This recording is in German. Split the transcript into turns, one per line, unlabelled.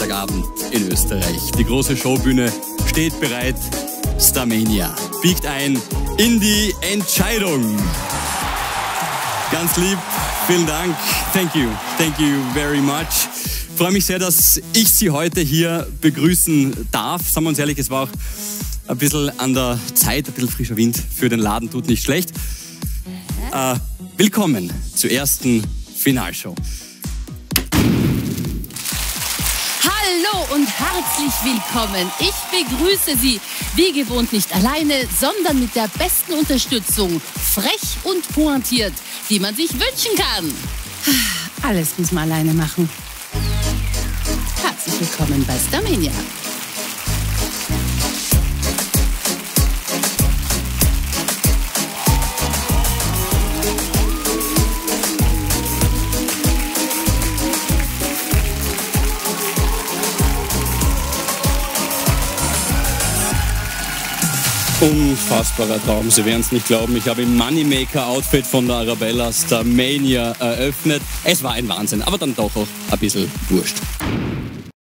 Freitagabend in Österreich. Die große Showbühne steht bereit. Starmania biegt ein in die Entscheidung. Ganz lieb, vielen Dank. Thank you, thank you very much. Ich freue mich sehr, dass ich Sie heute hier begrüßen darf. Sagen wir uns ehrlich, es war auch ein bisschen an der Zeit, ein bisschen frischer Wind für den Laden tut nicht schlecht. Äh, willkommen zur ersten Finalshow.
Hallo und herzlich willkommen. Ich begrüße Sie wie gewohnt nicht alleine, sondern mit der besten Unterstützung, frech und pointiert, die man sich wünschen kann. Alles muss man alleine machen. Herzlich willkommen bei Starmania.
Unfassbarer Traum, Sie werden es nicht glauben. Ich habe im Moneymaker-Outfit von der Arabella Starmania eröffnet. Es war ein Wahnsinn, aber dann doch auch ein bisschen wurscht.